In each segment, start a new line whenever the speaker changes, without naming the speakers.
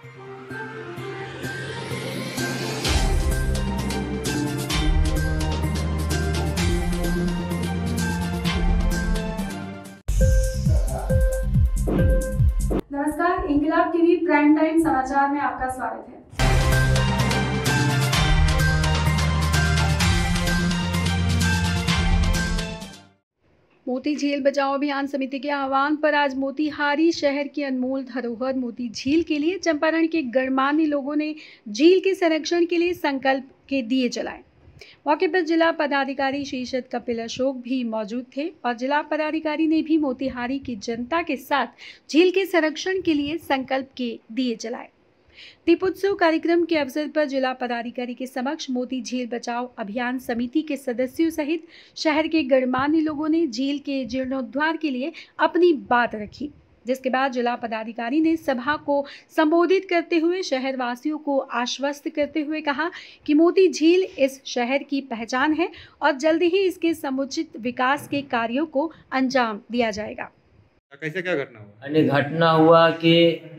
नमस्कार इंकलाब TV prime time समाचार में आपका स्वागत है। मोती झील बचाओ अभियान समिति के आह्वान पर आज मोतीहारी शहर की अनमोल धरोहर मोती झील के लिए चंपारण के गणमान्य लोगों ने झील के संरक्षण के लिए संकल्प के दिए जलाए। मौके पर जिला पदाधिकारी शीर्षद कपिल अशोक भी मौजूद थे और जिला पदाधिकारी ने भी मोतिहारी की जनता के साथ झील के संरक्षण के लिए संकल्प के दिए जलाए। दीपोत्सव कार्यक्रम के अवसर पर जिला पदाधिकारी के समक्ष मोती झील बचाओ अभियान समिति के सदस्यों सहित शहर के गणमान्य लोगों ने झील के जीर्णोद्वार के लिए अपनी बात रखी। जिसके बाद जिला पदाधिकारी ने सभा को संबोधित करते हुए शहरवासियों को आश्वस्त करते हुए कहा कि मोती झील इस शहर की पहचान है और जल्द ही इसके समुचित विकास के कार्यों को अंजाम दिया जाएगा।
कैसे क्या घटना हुआ?
यानी घटना हुआ कि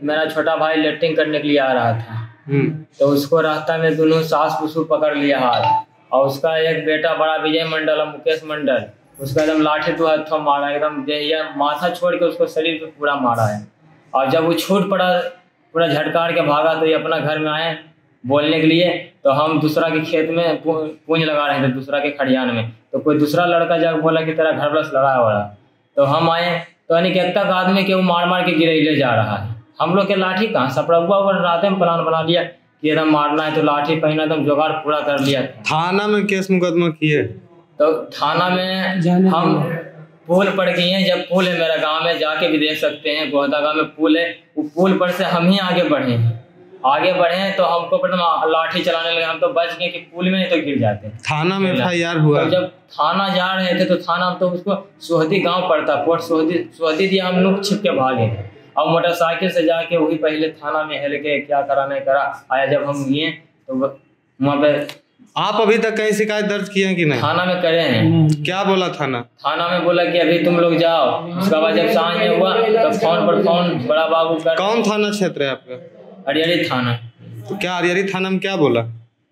मेरा छोटा भाई लेटरिंग करने के लिए आ रहा था।
हम्म।
तो उसको रास्ता में दोनों सास ससुर पकड़ लिया हाथ। और उसका एक बेटा बड़ा विजय मंडल और मुकेश मंडल उसका एकदम लाठी तो हथों मारा एकदम देहिया माथा छोड़ के उसको शरीर पे पूरा मारा है। और जब वो छूट पड़ा पूरा झटकार के भागा तो ये अपना घर में आए बोलने के लिए। तो हम दूसरा के खेत में पूंज लगा रहे थे दूसरा के खड़ियान में। तो कोई दूसरा लड़का जाकर बोला कि तेरा घर बस हुआ है। तो हम आए तो यानी कि एक तक आदमी के वो मार मार के गिरेले जा रहा है। हम लोग के लाठी कहाँ सपड़ा हुआ हुआ रात में प्लान बना लिया कि एकदम मारना है तो लाठी पहना एकदम जुगाड़ पूरा कर लिया था।
थाना में केस मुकदमा किए।
तो थाना में हम पुल पर गए हैं। जब पुल है मेरा गाँव में जाके भी देख सकते हैं। गोहदा गाँव में पुल है। वो पुल पर से हम ही आगे बढ़े हैं। आगे बढ़े तो हमको प्रथम लाठी चलाने लगे हम तो बच गए कि पुल में नहीं तो गिर जाते।
थाना में एफ़ आई आर हुआ।
तो जब थाना जा रहे थे तो थाना तो उसको सोहदी गाँव पड़ता पोर्ट सोहदी सोहदी दिया हम लोग छिप के भागे। और मोटरसाइकिल से जाके वही पहले थाना में हेल के क्या करा नहीं करा आया जब हम गए तो वहाँ पे
आप अभी तक कहीं शिकायत दर्ज किए हैं कि नहीं?
थाना में करे हैं।
क्या बोला थाना?
थाना में बोला कि अभी तुम लोग जाओ। उसके बाद जब साँझ में हुआ तब फ़ोन पर फ़ोन बड़ा बाबू
कौन थाना क्षेत्र है आपका?
अरियरी थाना।
तो क्या अरियरी थाना में क्या बोला?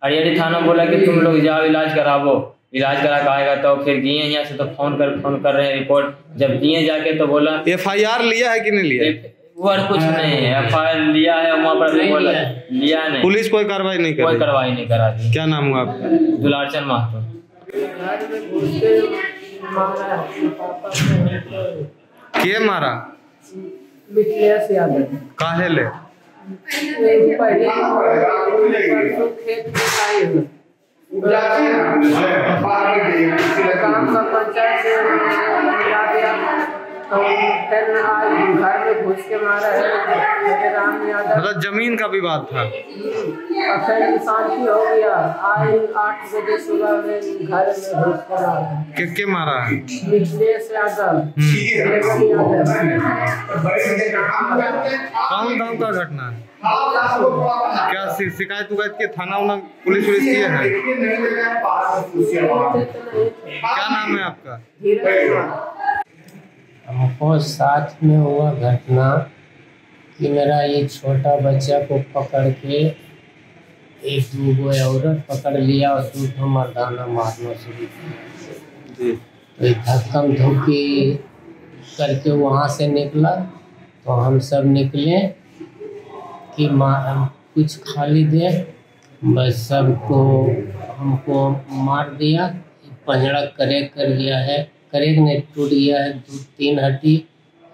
अरियरी थाना बोला कि तुम लोग जाओ इलाज करावो इलाज करा के आएगा तो फिर गए यहाँ से तो फ़ोन कर फ़ोन कर रहे हैं रिपोर्ट जब दिए जाके तो बोला
एफ़ आई आर लिया है कि नहीं लिया?
वो और कुछ नहीं है। एफ़ आई आर लिया है वहाँ पर भी बोला लिया नहीं।
पुलिस कोई कार्रवाई नहीं
कोई
कर
कार्रवाई नहीं करा दी।
क्या नाम हुआ आपका?
दुलारचंद महतो
के मारा?
मिथिलेश यादव
काहे ले?
पहले परसों खेत में आई हूँ काम का पंचायत से मिला दिया तो फिर आज घर में घुस के मारा है राम यादव
मतलब ज़मीन का विवाद था।
और फिर शांति हो गया आज आठ बजे सुबह में घर में घुस कर आ
के के मारा है?
मिथिलेश यादव
कौन गाँव का घटना। है क्या शिकायत उकायत के थाना उना पुलिस पुलिस किए हैं? क्या नाम है आपका?
हमको साथ में हुआ घटना कि मेरा ये छोटा बच्चा को पकड़ के एक दूगो औरत पकड़ लिया और दूठो मर्दाना मारना शुरू किया। तो धक्कम धुक्की करके वहाँ से निकला तो हम सब निकले कि मार कुछ खाली दे। बस सबको हमको मार दिया पंजड़ा करेक कर लिया है करेक ने टूट गया है दो तीन हड्डी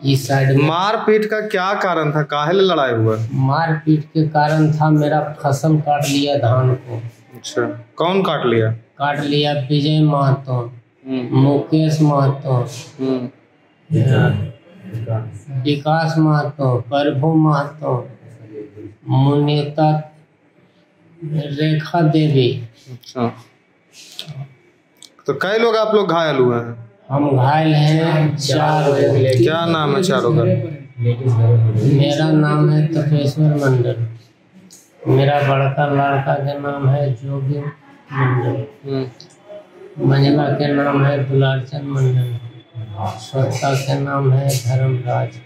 इस साइड में।
मारपीट का क्या कारण था? काहे लड़ाई हुआ?
मारपीट के कारण था मेरा फ़सल काट लिया धान को।
अच्छा कौन काट लिया?
काट लिया विजय महतो मुकेश महतो विकास महतो प्रभु महतो मुनीता रेखा देवी।
अच्छा। तो कई लोग आप लोग घायल हुए हैं?
हम घायल हैं चार
क्या नाम है चारों का?
मेरा नाम है तपेश्वर मंडल। मेरा बड़का लड़का का नाम है जोगी मंडल।
हम्म,
मंझला के नाम है दुलारचंद मंडल। छोटा के नाम है धर्मराज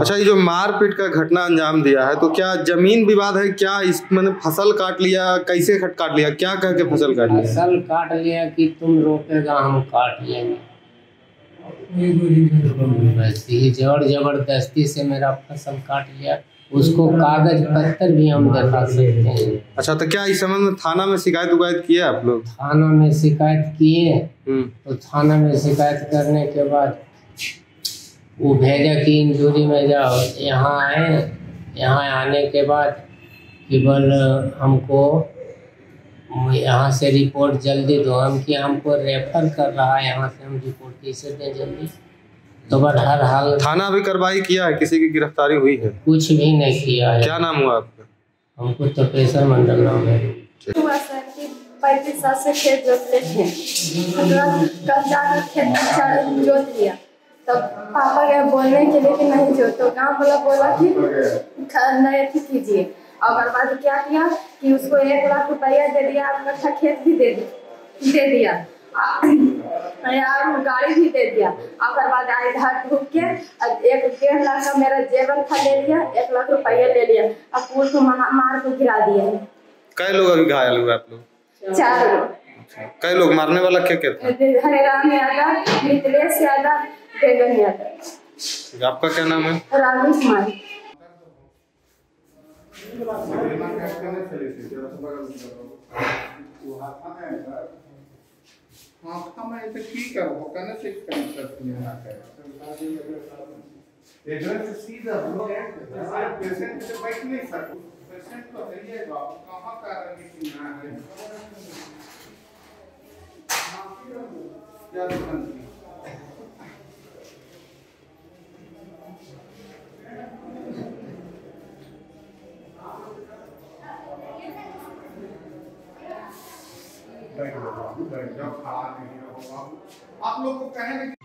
अच्छा ये जो मारपीट का घटना अंजाम दिया है तो क्या ज़मीन विवाद है? क्या इस मैंने फ़सल काट लिया? कैसे खट काट लिया? क्या कह के फ़सल काट लिया?
फ़सल काट लिया कि तुम रोकेगा हम काट लेंगे। बस ये ज़ोर ज़बरदस्ती से मेरा फ़सल काट लिया। उसको कागज़ पत्तर भी हम दिखा सकते हैं।
अच्छा तो क्या इस संबंध में थाना में शिकायत उकायत किया आप लोग?
थाना में शिकायत किए
हम्म।
तो थाना में शिकायत करने के बाद वो भेजा कि इंजूरी में जाओ यहाँ आए यहाँ आने के बाद केवल हमको यहाँ से रिपोर्ट जल्दी दो हम कि हमको रेफर कर रहा है यहाँ से हम रिपोर्ट कैसे दें जल्दी? तो हर हाल
थाना अभी कार्रवाई किया है? किसी की गिरफ्तारी हुई है?
कुछ भी नहीं किया है।
क्या नाम हुआ आपका?
हमको तो पेशर मंडल नाम है।
पैंतीस साल से खेत जोतते थे कब जाकर खेत जोत लिया तब पापा गए बोलने के लिए कि नहीं जोत तो गाँव वाला बोला कि नहीं कीजिए और ओकर बाद क्या किया कि उसको एक लाख रुपया दे दिया और कट्ठा खेत भी दे दी दे दिया यार गाड़ी भी दे दिया। और बाद आई घर ढूक के एक डेढ़ लाख का मेरा जेवर था ले लिया एक लाख रुपया ले लिया। और पुल को मार को गिरा दिया।
कई लोग अभी घायल हुए आप लोग?
चार लोग।
कई लोग मारने वाला क्या क्या था?
हरे राम यादव मिथिलेश यादव गगन यादव।
आपका क्या नाम है?
राहुल कुमार।
हाँ हम ऐसे की करो वो कहने से कहीं करती है। ना इधर से सीधा पेशेंट से बैठ नहीं सकते। पेशेंट तो है ही है कहाँ का रही ना है? क्या खड़ा नहीं रहूँगा आप लोग को कहेंगे